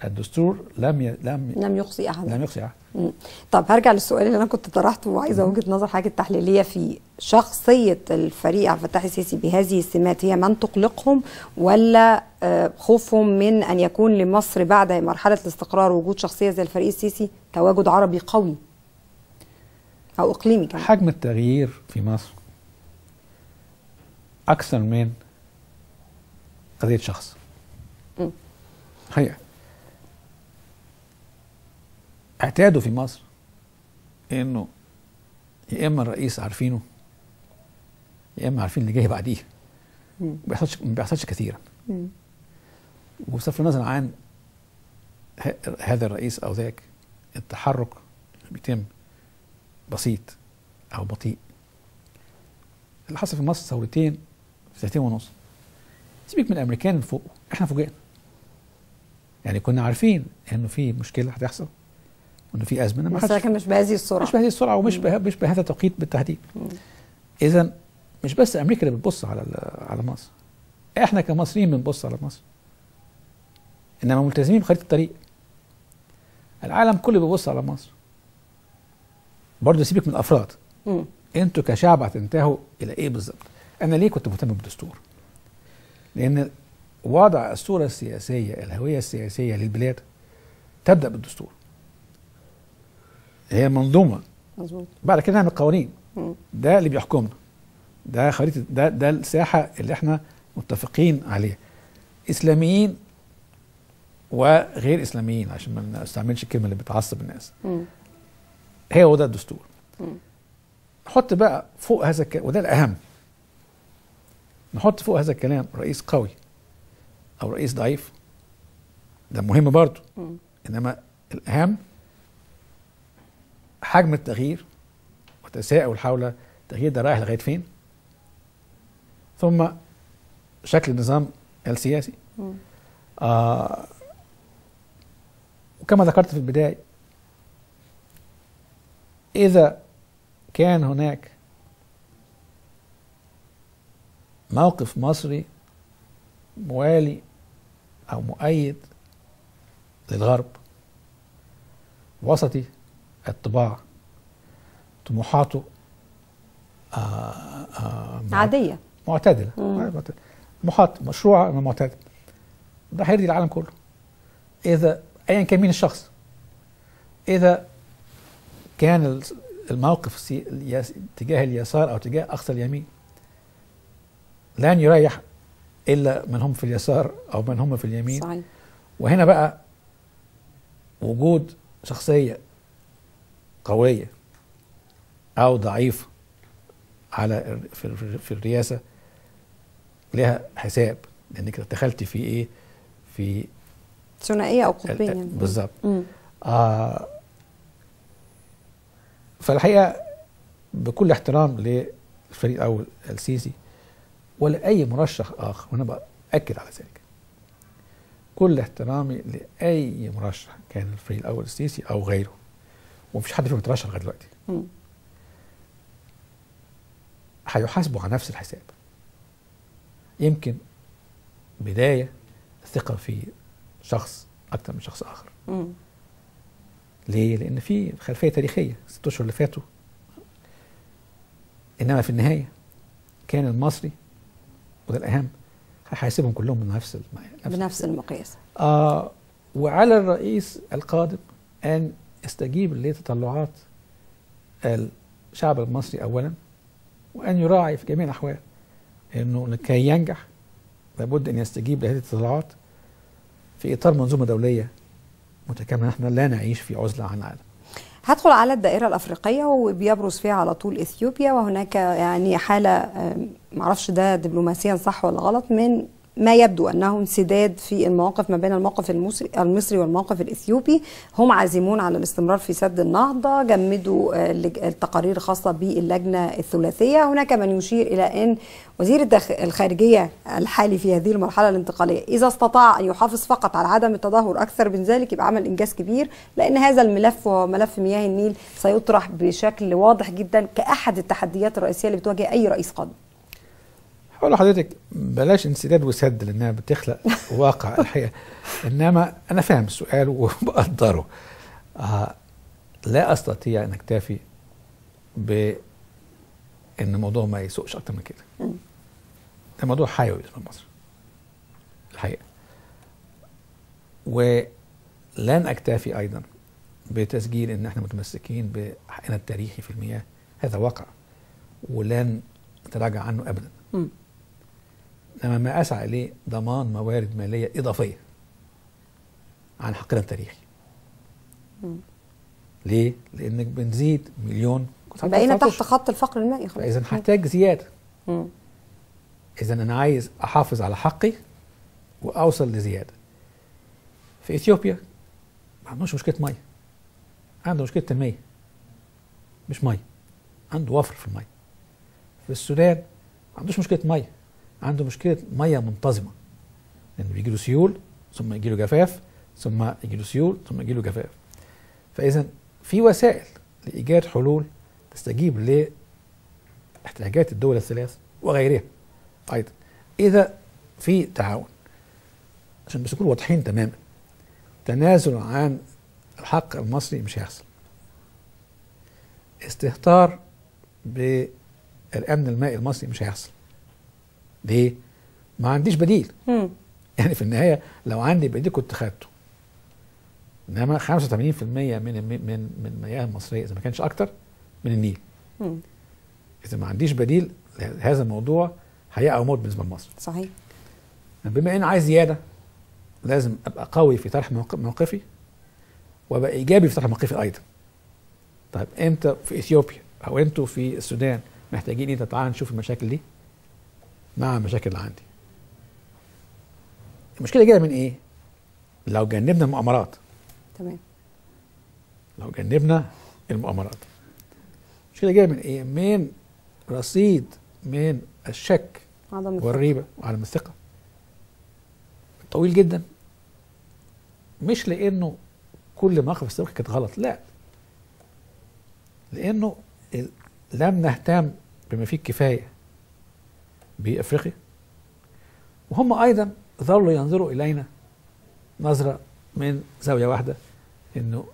الدستور لم ي... لم لم يقصي أحد لم يقصي. مم. طب هرجع للسؤال اللي أنا كنت طرحته وعايزة وجهة نظر حضرتك التحليلية في شخصية الفريق عبد الفتاح السيسي بهذه السمات هي من تقلقهم ولا آه، خوفهم من أن يكون لمصر بعد مرحلة الاستقرار وجود شخصية زي الفريق السيسي تواجد عربي قوي أو اقليمي كمان حجم التغيير في مصر أكثر من قضية شخص. حقيقة اعتادوا في مصر إنه يا إما الرئيس عارفينه يا إما عارفين اللي جاي بعديه. ما بيحصلش ما بيحصلش كثيرا. وبصرف النظر عن هذا الرئيس أو ذاك التحرك بيتم بسيط أو بطيء. اللي حصل في مصر ثورتين في سنتين ونص. سيبك من الأمريكان فوق إحنا فوجئنا. يعني كنا عارفين إنه في مشكلة هتحصل وإنه في أزمة. بس حدش لكن مش بهذه السرعة. مش بهذه السرعة ومش به... مش بهذا التوقيت بالتحديد اذا مش بس أمريكا اللي بتبص على ال- على مصر. إحنا كمصريين بنبص على مصر. إنما ملتزمين بخريطة الطريق. العالم كله بيبص على مصر. برضه سيبك من الأفراد. أنتوا كشعب هتنتهوا إلى إيه بالظبط؟ أنا ليه كنت مهتم بالدستور؟ لأن وضع الصورة السياسية الهوية السياسية للبلاد تبدأ بالدستور. هي منظومة. مظبوط. بعد كده نعمل قوانين. ده اللي بيحكمنا. ده خريطة ده ده الساحة اللي إحنا متفقين عليها. إسلاميين وغير إسلاميين عشان ما نستعملش الكلمة اللي بتعصب الناس. مم. هي هو ده الدستور. نحط بقى فوق هذا الكلام وده الأهم نحط فوق هذا الكلام رئيس قوي أو رئيس ضعيف ده مهم برضه. إنما الأهم حجم التغيير وتساؤل حول التغيير ده رايح لغاية فين ثم شكل النظام السياسي. آه وكما ذكرت في البداية إذا كان هناك موقف مصري موالي أو مؤيد للغرب وسطي الطباع طموحاته آه آه عادية. معتدلة. مم. طموحات مشروع انه معتدل. ده هيرضي العالم كله. إذا ايا كان مين الشخص؟ إذا كان ال- الموقف تجاه اليسار أو تجاه اقصى اليمين لن يريح إلا من هم في اليسار أو من هم في اليمين صحيح وهنا بقى وجود شخصية قوية أو ضعيفة على في, الر- في الرئاسة لها حساب لأنك دخلت في إيه؟ في ثنائية أو ال- قطبية يعني. بالظبط. آه فالحقيقة بكل احترام للفريق الأول السيسي ولا أي مرشح آخر وأنا بأكد على ذلك. كل احترامي لأي مرشح كان الفريق الأول السيسي أو غيره. ومفيش حد فيهم اترشح لغاية دلوقتي. هيحاسبوا على نفس الحساب. يمكن بداية ثقة في شخص أكثر من شخص مم. ليه؟ لأن في خلفية تاريخية ست أشهر اللي فاتوا إنما في النهاية كان المصري وده الأهم هيحاسبهم كلهم من نفس الم- بنفس المقياس آه وعلى الرئيس القادم أن يستجيب لتطلعات الشعب المصري أولا وأن يراعي في جميع الأحوال أنه لكي ينجح لابد أن يستجيب لهذه التطلعات في إطار منظومة دولية متكاملة نحن لا نعيش في عزلة عن العالم هدخل على الدائرة الأفريقية وبيبرز فيها على طول إثيوبيا وهناك يعني حالة آم، معرفش ده دبلوماسيا صح ولا غلط من ما يبدو أنه انسداد في المواقف ما بين الموقف المصري, والموقف الإثيوبي. هم عازمون على الاستمرار في سد النهضة جمدوا آه، التقارير الخاصة باللجنة الثلاثية. هناك من يشير إلى أن وزير الخارجية الحالي في هذه المرحلة الانتقالية إذا استطاع أن يحافظ فقط على عدم التدهور أكثر من ذلك يبقى عمل إنجاز كبير لأن هذا الملف وهو ملف مياه النيل سيطرح بشكل واضح جدا كأحد التحديات الرئيسية اللي بتواجه أي رئيس قادم هقول لحضرتك بلاش انسداد وسد لأنها بتخلق واقع الحقيقة إنما أنا فاهم السؤال وبقدره. آه لا أستطيع أن أكتفي ب ان الموضوع ما يسوقش أكتر من كده. ده موضوع حيوي بالنسبة لمصر الحقيقة. ولن أكتفي أيضا بتسجيل إن إحنا متمسكين بحقنا التاريخي في المياه. هذا واقع. ولن نتراجع عنه ابدا. مم. انما ما أسعى إليه ضمان موارد مالية إضافية عن حقنا التاريخي. مم. ليه؟ لأنك بنزيد مليون. بقينا تحت خط الفقر المائي خلاص. فاذا هحتاج زيادة. مم. اذا أنا عايز أحافظ على حقي وأوصل لزيادة. في إثيوبيا ما عندوش مشكلة ميه عنده مشكلة تنميه مش ميه عنده وفر في الميه في السودان ما عندوش مشكلة ميه عنده مشكلة مية منتظمة. لأن بيجي له سيول ثم يجي له جفاف ثم يجي له سيول ثم يجي له جفاف. فاذا في وسائل لإيجاد حلول تستجيب لاحتياجات الدول الثلاث وغيرها. أيضا إذا في تعاون عشان بس نكون واضحين تماما تنازل عن الحق المصري مش هيحصل. استهتار بالأمن المائي المصري مش هيحصل. ليه؟ ما عنديش بديل. مم. يعني في النهاية لو عندي بديل كنت خدته. إنما 85% من من من المياه المصرية إذا ما كانش أكتر من النيل. مم. إذا ما عنديش بديل هذا الموضوع حياه أو موت بالنسبة لمصر. صحيح. بما إن عايز زيادة لازم أبقى قوي في طرح موق- موقفي وأبقى إيجابي في طرح موقفي أيضا. طيب انت في إثيوبيا أو أنتوا في السودان محتاجين إيه تعالى نشوف المشاكل دي. مع المشاكل اللي عندي. المشكلة جاية من إيه؟ لو جنبنا المؤامرات. تمام. لو جنبنا المؤامرات. المشكلة جاية من إيه؟ من رصيد من الشك عدم. والريبة وعدم الثقة. طويل جدا. مش لأنه كل مواقف السابقة كانت غلط لا. لأنه لم نهتم بما فيه الكفاية. بأفريقيا. وهم أيضا ظلوا ينظروا إلينا نظرة من زاوية واحدة إنه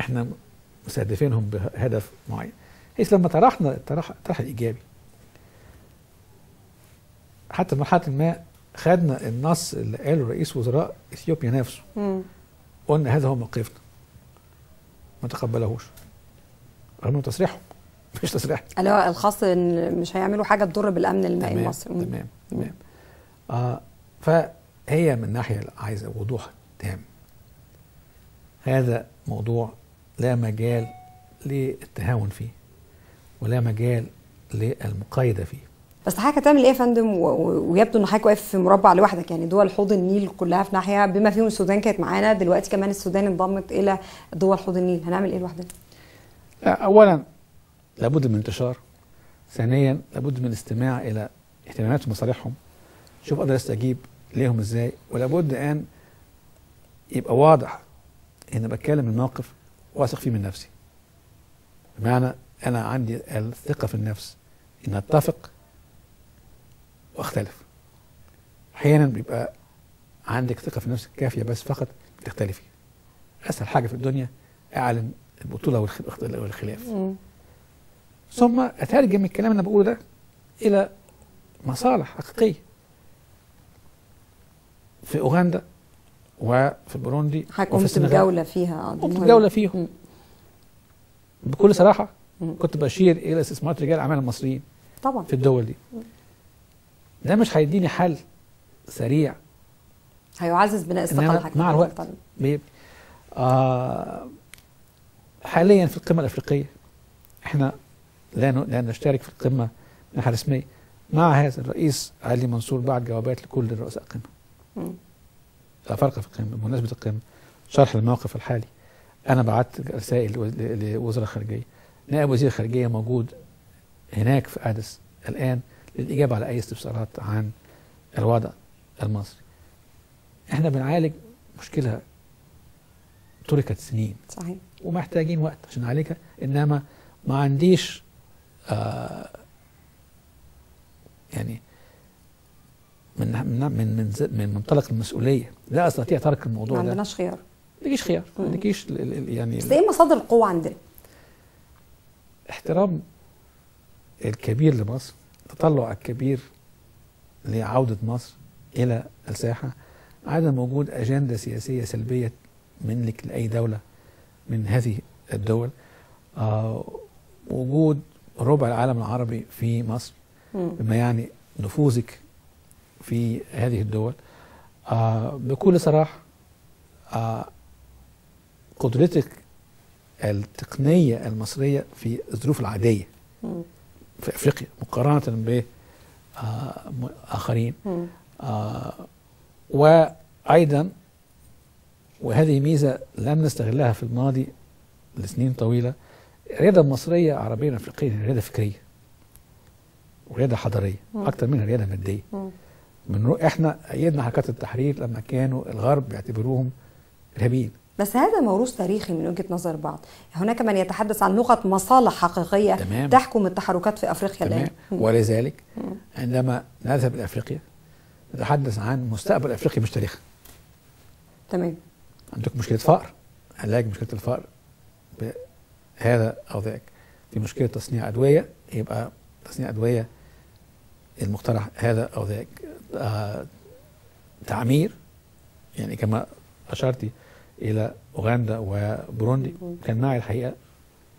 إحنا مستهدفينهم بهدف معين. حيث لما طرحنا الطرح الطرح الايجابي حتى مرحلة ما خدنا النص اللي قاله رئيس وزراء إثيوبيا نفسه مم. قلنا هذا هو موقفنا. ما تقبلهوش. رغم انه مش تصريح اللي هو الخاص إن مش هيعملوا حاجة تضر بالأمن المائي تمام المصري. مم. تمام تمام. آه فهي من ناحية عايزة وضوح تام. هذا موضوع لا مجال للتهاون فيه ولا مجال للمقايضة فيه. بس حضرتك هتعمل إيه يا فندم؟ ويبدو إن حضرتك واقف في مربع لوحدك يعني دول حوض النيل كلها في ناحية بما فيهم السودان كانت معانا دلوقتي كمان السودان انضمت إلى دول حوض النيل. هنعمل إيه لوحدنا؟ لا، اولا لابد من انتشار. ثانيا لابد من الاستماع إلى اهتماماتهم ومصالحهم شوف أقدر أستجيب ليهم إزاي. ولابد أن يبقى واضح إن بتكلم من موقف واثق فيه من نفسي. بمعنى أنا عندي الثقة في النفس ان اتفق وأختلف. أحيانا بيبقى عندك ثقة في النفس كافية بس فقط بتختلفي. أسهل حاجة في الدنيا أعلن البطولة والخ- والخلاف. ثم اترجم الكلام اللي أنا بقوله ده إلى مصالح حقيقية. في أوغندا وفي قمت السنغال. بجولة فيها. آه قمت. بجولة فيهم. بكل صراحة مم. كنت بشير إلى استثمارات رجال الاعمال المصريين طبعا. في الدول دي. ده مش هيديني حل سريع. هيعزز بناء حضرتك مع الوقت. بيبقى آه حاليا في القمة الأفريقية إحنا لا لا نشترك في القمة من رسميه مع هذا الرئيس علي منصور بعت جوابات لكل رؤساء القمة. مم. الافارقه في القمة بمناسبة القمة شرح الموقف الحالي. أنا بعت رسائل لوزراء الخارجية. نائب وزير الخارجية موجود هناك في ادس الآن للإجابة على أي استفسارات عن الوضع المصري. إحنا بنعالج مشكلة تركت سنين. صحيح. ومحتاجين وقت عشان نعالجها إنما ما عنديش آه يعني من من من من, منطلق المسؤولية. لا أستطيع ترك ما الموضوع ده. ما عندناش خيار. عندكيش خيار. ما. عندكيش يعني بس إيه مصادر القوة عندنا؟ احترام الكبير لمصر التطلع الكبير لعودة مصر إلى الساحة عدم وجود أجندة سياسية سلبية منك لأي دولة من هذه الدول. آه وجود ربع العالم العربي في مصر. بما يعني نفوذك في هذه الدول آه بكل صراحة آه قدرتك التقنية المصرية في الظروف العادية. في أفريقيا مقارنة ب آه آخرين. آه وأيضا وهذه ميزة لم نستغلها في الماضي لسنين طويلة الرياضة المصرية عربيا أفريقيا رياضة فكرية ورياضة حضارية مم. أكثر منها رياضة مادية. مم. من رو... إحنا أيدنا حركات التحرير لما كانوا الغرب بيعتبروهم إرهابيين. بس هذا موروث تاريخي من وجهة نظر بعض. هناك من يتحدث عن لغة مصالح حقيقية تمام. تحكم التحركات في أفريقيا تمام. الان ولذلك عندما نذهب إلى أفريقيا نتحدث عن مستقبل أفريقيا مش تاريخها تمام. عندك مشكلة فقر. علاج مشكلة الفقر بهذا أو ذاك في مشكلة تصنيع أدوية يبقى تصنيع أدوية المقترح هذا أو ذاك آه تعمير يعني كما اشرتي إلى أوغندا وبوروندي كان معي الحقيقة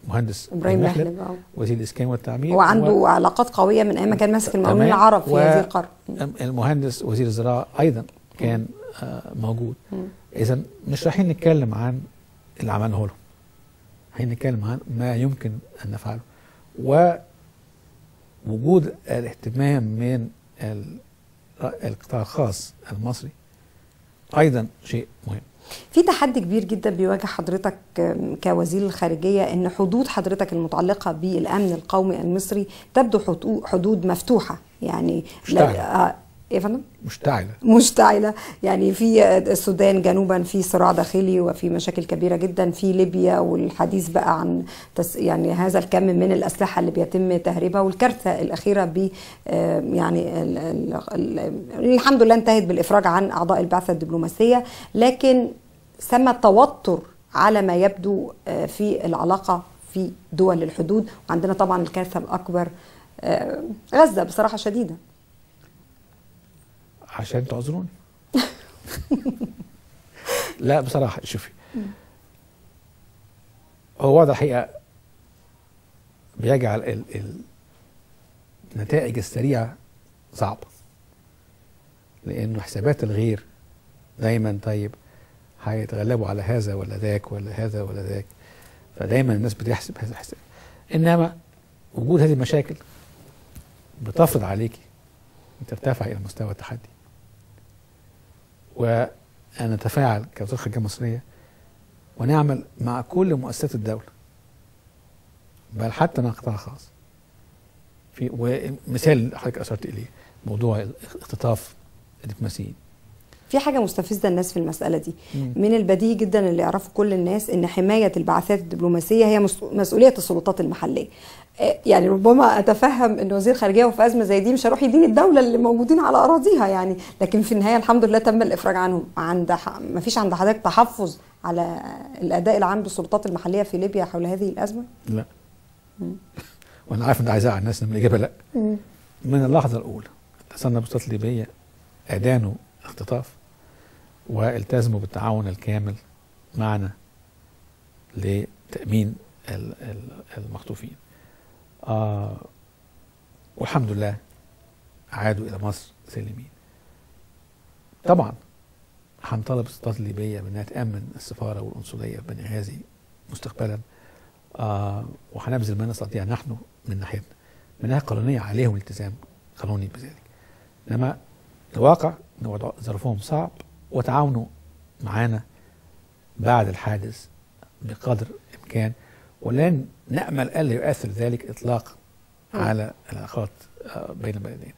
مهندس إبراهيم محلب آه. وزير الإسكان والتعمير وعنده و- علاقات قوية من أيام ما كان ماسك المقاولين تمام. العرب في و- هذه القرن المهندس وزير الزراعة أيضا كان آه موجود. اذا مش رايحين نتكلم عن اللي عملناه لهم رايحين نتكلم عن ما يمكن أن نفعله. ووجود الاهتمام من ال- القطاع الخاص المصري أيضا شيء مهم. في تحدي كبير جدا بيواجه حضرتك كوزير الخارجية إن حدود حضرتك المتعلقة بالأمن القومي المصري تبدو حدو- حدود مفتوحة. يعني إيه يا فندم؟ مشتعله مشتعله يعني في السودان جنوبا في صراع داخلي وفي مشاكل كبيرة جدا. في ليبيا والحديث بقى عن تس يعني هذا الكم من الأسلحة اللي بيتم تهريبها والكارثة الأخيرة ب آه، يعني ال ال ال الحمد لله انتهت بالإفراج عن أعضاء البعثة الدبلوماسية. لكن ثم توتر على ما يبدو آه، في العلاقة في دول الحدود. وعندنا طبعا الكارثة الأكبر آه، غزة بصراحة شديدة. عشان تعذروني. لا بصراحة شوفي. هو وضع الحقيقة بيجعل ال ال النتائج السريعة صعبة. لأنه حسابات الغير دايما طيب هيتغلبوا على هذا ولا ذاك ولا هذا ولا ذاك. فدايما الناس بتحسب هذا الحساب. إنما وجود هذه المشاكل بتفرض عليكي ترتفع إلى مستوى التحدي. وأن نتفاعل كوزارة الخارجية المصرية ونعمل مع كل مؤسسات الدولة. بل حتى مع القطاع الخاص في ومثال حضرتك أشرت إليه موضوع اختطاف الدبلوماسيين. في حاجة مستفزة الناس في المسألة دي. مم. من البديهي جدا اللي يعرفه كل الناس إن حماية البعثات الدبلوماسية هي مس- مسؤولية السلطات المحلية. آه، يعني ربما أتفهم إن وزير خارجية وفي أزمة زي دي مش هيروح يدين الدولة اللي موجودين على أراضيها يعني لكن في النهاية الحمد لله تم الإفراج عنهم. عند. ما فيش عند حضرتك تحفظ على الأداء العام بالسلطات المحلية في ليبيا حول هذه الأزمة؟ لا. وأنا عارف إن ده هيزعل الناس إنما الإجابة لا. من اللحظة الأولى اتصلنا بالسلطات الليبية أدانوا اختطاف والتزموا بالتعاون الكامل معنا لتأمين ال- ال- المخطوفين. آه والحمد لله عادوا إلى مصر سالمين طبعا هنطالب السلطات الليبية بأنها تأمن السفارة والقنصلية في بني غازي مستقبلا. آه وهنبذل ما نستطيع نحن من ناحيتنا. من ناحية قانونية عليهم التزام قانوني بذلك. إنما الواقع إن ظرفهم صعب وتعاونوا معانا بعد الحادث بقدر الإمكان. ولن نأمل ألا يؤثر ذلك إطلاقا على العلاقات آه، بين البلدين.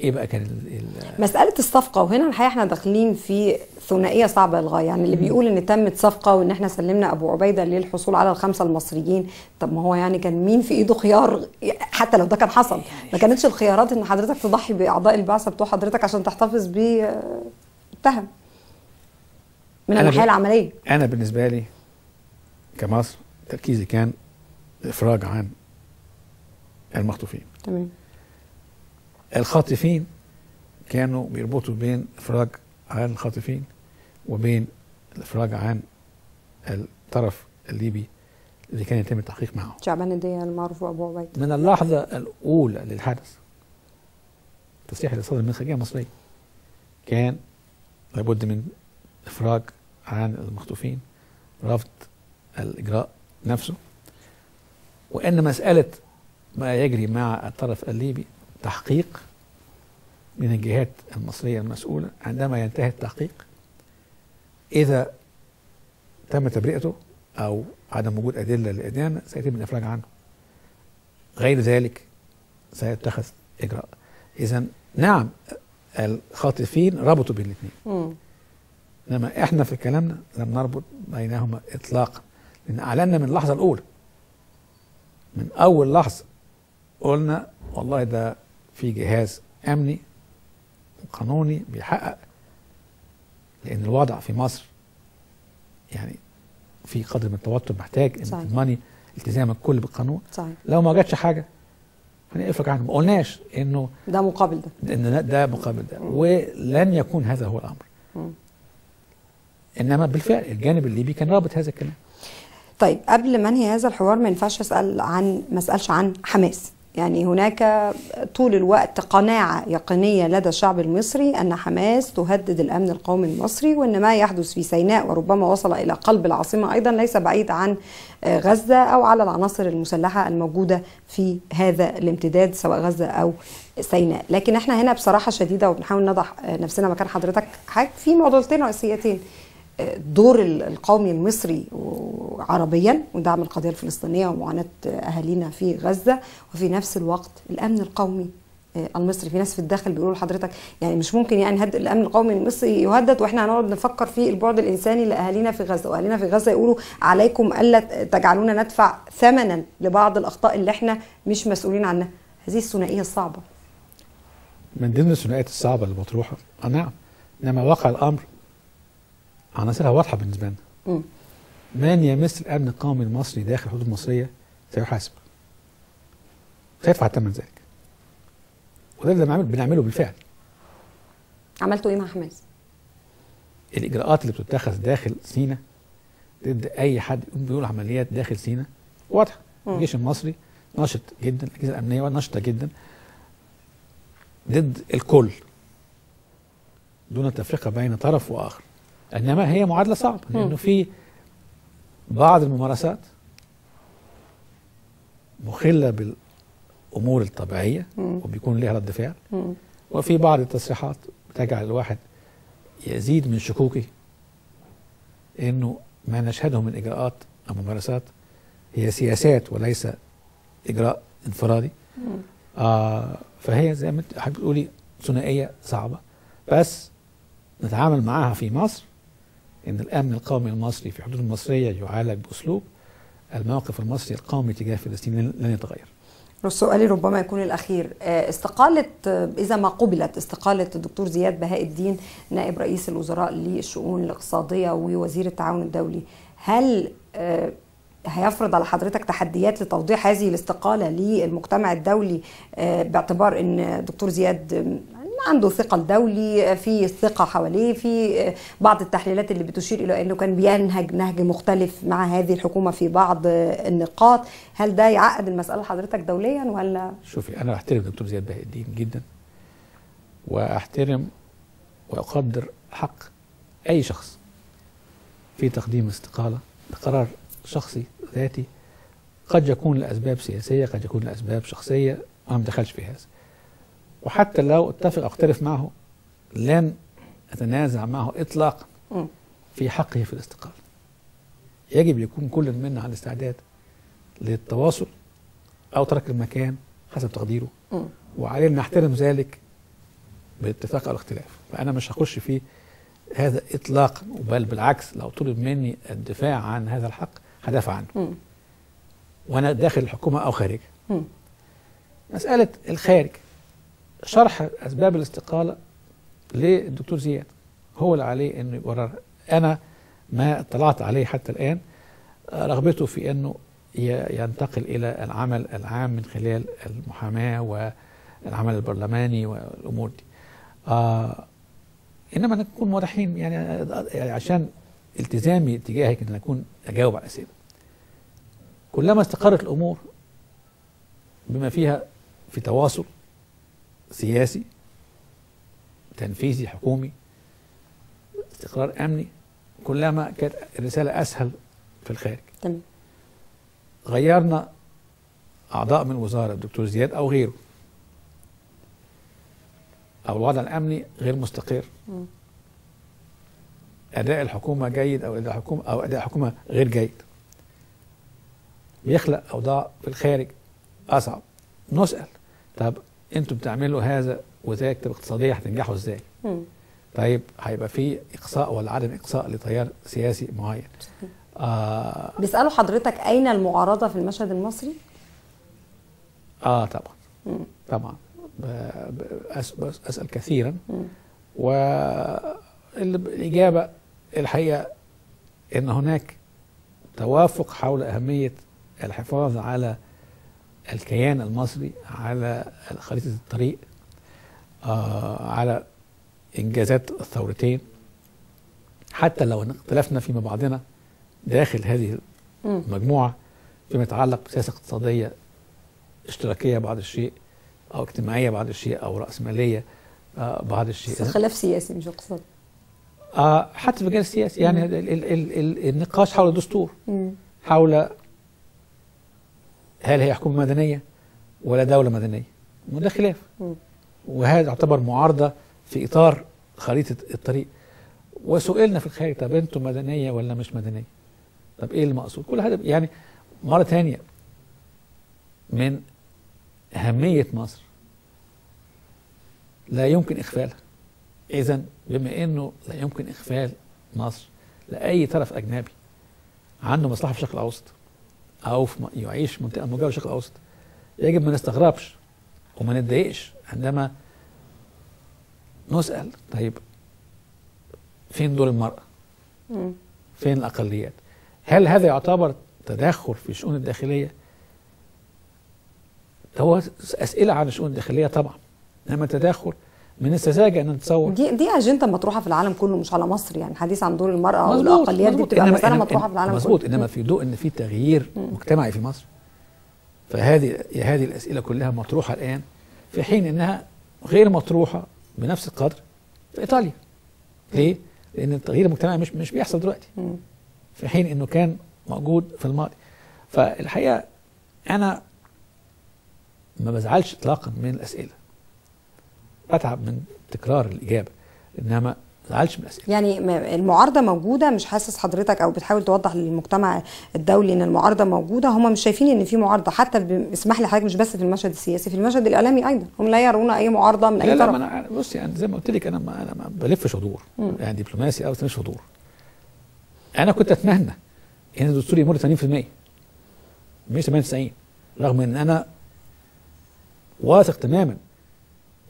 إيه بقى كان ال- ال- مسألة الصفقة وهنا الحقيقة إحنا داخلين في ثنائية صعبة للغاية. يعني اللي بيقول إن تمت صفقة وإن إحنا سلمنا أبو عبيدة للحصول على الخمسة المصريين طب ما هو يعني كان مين في إيده خيار؟ حتى لو ده كان حصل. ما كانتش الخيارات إن حضرتك تضحي بأعضاء البعثة بتوع حضرتك عشان تحتفظ بمتهم من أنا الناحية ب- العملية. أنا بالنسبة لي كمصر تركيزي كان الإفراج عن المخطوفين. تمام. الخاطفين كانوا بيربطوا بين الإفراج عن الخاطفين وبين الإفراج عن الطرف الليبي اللي كان يتم التحقيق معه. شعبان الدية المعروف ابو عبيدة من اللحظة الأولى للحدث التصريح اللي صدر من الخارجية المصرية كان لابد من إفراج عن المخطوفين رفض الإجراء نفسه. وأن مسألة ما يجري مع الطرف الليبي تحقيق من الجهات المصرية المسؤولة عندما ينتهي التحقيق إذا تم تبرئته أو عدم وجود أدلة للإدانة سيتم الإفراج عنه. غير ذلك سيتخذ إجراء. إذا نعم الخاطفين ربطوا بين الاثنين. إنما إحنا في كلامنا لم نربط بينهما اطلاقا. لأن أعلنا من اللحظة الأولى. من أول لحظة قلنا والله ده في جهاز أمني وقانوني بيحقق. لأن الوضع في مصر يعني في قدر من التوتر محتاج إن. تضمني التزام الكل بالقانون. صحيح. لو ما جاتش حاجة هنقفلك عنه. ما قلناش إنه ده مقابل ده. إن ده مقابل ده. ولن يكون هذا هو الأمر. إنما بالفعل الجانب الليبي كان رابط هذا الكلام. طيب قبل ما أنهي هذا الحوار ما ينفعش أسأل عن ما أسألش عن حماس. يعني هناك طول الوقت قناعة يقينية لدى الشعب المصري أن حماس تهدد الأمن القومي المصري وأن ما يحدث في سيناء وربما وصل إلى قلب العاصمة أيضا ليس بعيد عن آه، غزة أو على العناصر المسلحة الموجودة في هذا الامتداد سواء غزة أو سيناء. لكن إحنا هنا بصراحة شديدة وبنحاول نضع آه، نفسنا مكان حضرتك. في معضلتين رئيسيتين. الدور القومي المصري عربيا ودعم القضية الفلسطينية ومعاناة أهالينا في غزة وفي نفس الوقت الأمن القومي المصري. في ناس في الداخل بيقولوا لحضرتك يعني مش ممكن يعني هد الأمن القومي المصري يهدد وإحنا هنقعد نفكر في البعد الإنساني لأهالينا في غزة. وأهالينا في غزة يقولوا عليكم ألا تجعلونا ندفع ثمنا لبعض الأخطاء اللي إحنا مش مسؤولين عنها. هذه الثنائية الصعبة. من ضمن الثنائيات الصعبة اللي مطروحه آه نعم إنما واقع الأمر عناصرها واضحة بالنسبة لنا. من يمس الامن القومي المصري داخل الحدود المصريه سيحاسب سيدفع ثمن ذلك وده اللي بنعمله بنعمله بالفعل عملتوا إيه مع حماس؟ الإجراءات اللي بتتخذ داخل سينا ضد أي حد بيقول عمليات داخل سينا واضحة. الجيش المصري نشط جدا الاجهزه الأمنية نشطة جدا ضد الكل دون تفرقة بين طرف وآخر إنما هي معادلة صعبة. لأنه في بعض الممارسات مخلة بالأمور الطبيعية. وبيكون لها رد فعل. وفي بعض التصريحات بتجعل الواحد يزيد من شكوكه إنه ما نشهده من إجراءات أو ممارسات هي سياسات وليس إجراء انفرادي. آه فهي زي ما أنت حضرتك بتقولي ثنائية صعبة بس نتعامل معاها في مصر إن الأمن القومي المصري في الحدود المصريه يعالج بأسلوب الموقف المصري القومي تجاه فلسطين لن يتغير. سؤالي ربما يكون الأخير. آه، استقالة آه، إذا ما قبلت استقالة الدكتور زياد بهاء الدين نائب رئيس الوزراء للشؤون الاقتصادية ووزير التعاون الدولي هل آه، هيفرض على حضرتك تحديات لتوضيح هذه الاستقالة للمجتمع الدولي باعتبار أن الدكتور زياد عنده ثقل دولي في ثقة حواليه في بعض التحليلات اللي بتشير إلى أنه كان بينهج نهج مختلف مع هذه الحكومة في بعض النقاط. هل ده يعقد المسألة حضرتك دوليا ولا؟ شوفي أنا أحترم الدكتور زياد بهاء الدين جدا وأحترم وأقدر حق أي شخص في تقديم استقالة بقرار شخصي ذاتي. قد يكون لاسباب سياسية قد يكون لاسباب شخصية وأنا ما دخلش في هذا. وحتى لو اتفق اختلف معه لن أتنازع معه اطلاقا. في حقه في الاستقالة يجب يكون كل منا على استعداد للتواصل أو ترك المكان حسب تقديره مم. وعلينا نحترم ذلك باتفاق أو الاختلاف فأنا مش هخش في هذا اطلاقا بل بالعكس لو طلب مني الدفاع عن هذا الحق هدافع عنه. وأنا داخل الحكومة أو خارجها. مسألة الخارج شرح أسباب الاستقالة للدكتور زياد هو اللي عليه إنه يبرر أنا ما اطلعت عليه حتى الآن آه، رغبته في إنه ي- ينتقل إلى العمل العام من خلال المحاماة والعمل البرلماني والأمور دي. آه إنما نكون واضحين يعني, يعني عشان التزامي تجاهك ان اكون اجاوب على الأسئلة. كلما استقرت الأمور بما فيها في تواصل سياسي تنفيذي حكومي استقرار أمني كلما كانت الرسالة أسهل في الخارج. تمام. غيرنا أعضاء من وزارة الدكتور زياد أو غيره. أو الوضع الأمني غير مستقر. مم. أداء الحكومة جيد أو أداء الحكومة أو أداء الحكومة غير جيد. بيخلق أوضاع في الخارج أصعب. نسأل. طب أنتوا بتعملوا هذا وذاك طب اقتصاديا هتنجحوا إزاي؟ مم. طيب هيبقى في إقصاء ولا عدم إقصاء لتيار سياسي معين. آه, بيسألوا حضرتك أين المعارضة في المشهد المصري؟ آه طبعا. طبعا. أس- بس- أسأل كثيرا. والاجابه الحقيقة إن هناك توافق حول أهمية الحفاظ على الكيان المصري على خريطة الطريق آه على إنجازات الثورتين. حتى لو اختلفنا فيما بعضنا داخل هذه مم. المجموعة فيما يتعلق بسياسة اقتصادية اشتراكية بعض الشيء أو اجتماعية بعض الشيء أو رأسمالية آه بعض الشيء. بس خلاف سياسي مش اقتصادي. آه حتى في المجال السياسي يعني ال ال ال ال النقاش حول الدستور مم. حول هل هي حكومة مدنية ولا دولة مدنية وده خلاف. وهذا يعتبر معارضة في إطار خريطة الطريق وسئلنا في الخارج طب أنتم مدنية ولا مش مدنية؟ طب إيه المقصود؟ كل هذا يعني مرة ثانية من أهمية مصر لا يمكن إغفالها. إذا بما إنه لا يمكن إغفال مصر لأي طرف أجنبي عنده مصلحة في الشرق الأوسط أو في يعيش في منطقة مجاورة للشرق الاوسط يجب ما نستغربش وما نتضايقش عندما نسأل طيب فين دور المرأة؟ مم. فين الأقليات؟ هل هذا يعتبر تدخل في الشؤون الداخلية؟ هو أسئلة عن الشؤون الداخلية طبعا إنما تدخل من السذاجه أن نتصور دي دي أجندة مطروحة في العالم كله مش على مصر يعني. حديث عن دور المرأة أو مظبوط، الاقليات دي مظبوط. بتبقى مسألة مطروحة في العالم مظبوط. كله. إنما في ضوء إن في تغيير مجتمعي في مصر. فهذه هذه الأسئلة كلها مطروحة الآن في حين إنها غير مطروحة بنفس القدر في إيطاليا. ليه؟ لأن التغيير المجتمعي مش مش بيحصل دلوقتي. في حين إنه كان موجود في الماضي. فالحقيقة أنا ما بزعلش اطلاقا من الأسئلة. بتعب من تكرار الإجابة إنما ما بزعلش من الأسئلة. يعني المعارضة موجودة مش حاسس حضرتك أو بتحاول توضح للمجتمع الدولي إن المعارضة موجودة؟ هم مش شايفين إن في معارضة حتى اسمح لي حضرتك مش بس في المشهد السياسي في المشهد الإعلامي أيضا. هم لا يرون أي معارضة من لا أي لا طرف. ما أنا بصي أنا زي ما قلت لك أنا ما أنا ما بلفش حضور يعني دبلوماسي أو مش حضور أنا كنت أتمنى إن الدستور يمر 80% مش 98 رغم إن أنا واثق تماما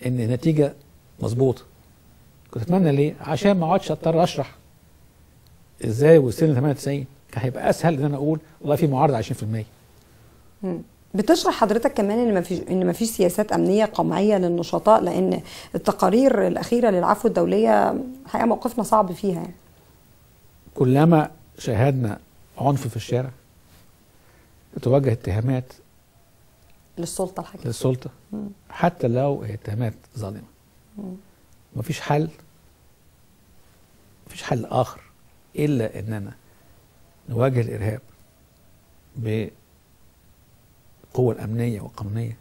إن النتيجة مظبوطة كنت أتمنى ليه؟ عشان ما أقعدش أضطر أشرح إزاي وصلنا 98 كان هيبقى أسهل إن أنا أقول والله في معارضة 20% مم. بتشرح حضرتك كمان إن ما فيش إن ما فيش سياسات أمنية قمعية للنشطاء لأن التقارير الأخيرة للعفو الدولية الحقيقة موقفنا صعب فيها يعني. كلما شاهدنا عنف في الشارع تتوجه اتهامات للسلطة الحاكمه للسلطة. حتى لو اتهامات ظالمة. مفيش حل. مفيش حل آخر. إلا إننا نواجه الإرهاب بقوة الأمنية والقانونية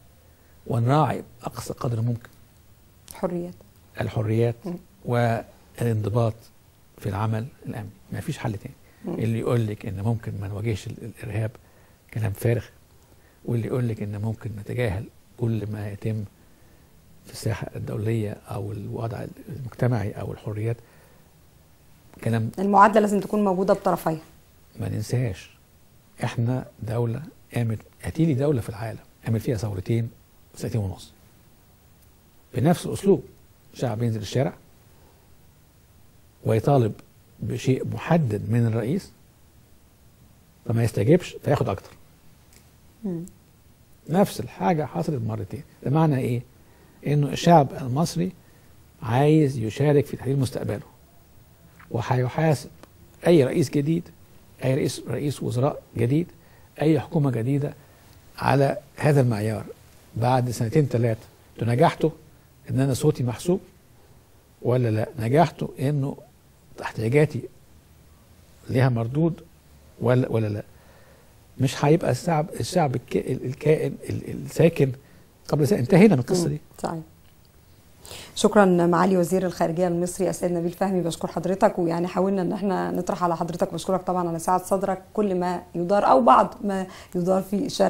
ونراعي بأقصى قدر ممكن. حريات. الحريات مم. والانضباط في العمل الأمني. ما فيش حل تاني. اللي يقول لك إن ممكن ما نواجهش ال- الإرهاب كلام فارغ. واللي يقول لك إن ممكن نتجاهل كل ما يتم في الساحة الدولية أو الوضع المجتمعي أو الحريات كلام المعادلة لازم تكون موجودة بطرفيها ما ننساش إحنا دولة قامت هاتيلي دولة في العالم قامت فيها ثورتين سنتين ونص. بنفس الاسلوب شعب ينزل الشارع ويطالب بشيء محدد من الرئيس فما يستجيبش فياخد أكتر. مم. نفس الحاجة حصلت مرتين. بمعنى إيه؟ إنه الشعب المصري عايز يشارك في تحديد مستقبله. وهيحاسب أي رئيس جديد أي رئيس رئيس وزراء جديد أي حكومة جديدة على هذا المعيار. بعد سنتين أنتوا نجحتوا إن أنا صوتي محسوب ولا لا؟ نجحتوا إنه احتياجاتي ليها مردود ولا ولا لا؟ مش هيبقى الشعب الشعب الك- الكائن ال- الساكن قبل سنة انتهينا من القصة دي. صحيح. شكرا معالي وزير الخارجية المصري السيد نبيل فهمي بشكر حضرتك. ويعني حاولنا إن إحنا نطرح على حضرتك بشكرك طبعا على سعة صدرك. كل ما يدار أو بعض ما يدار في الشارع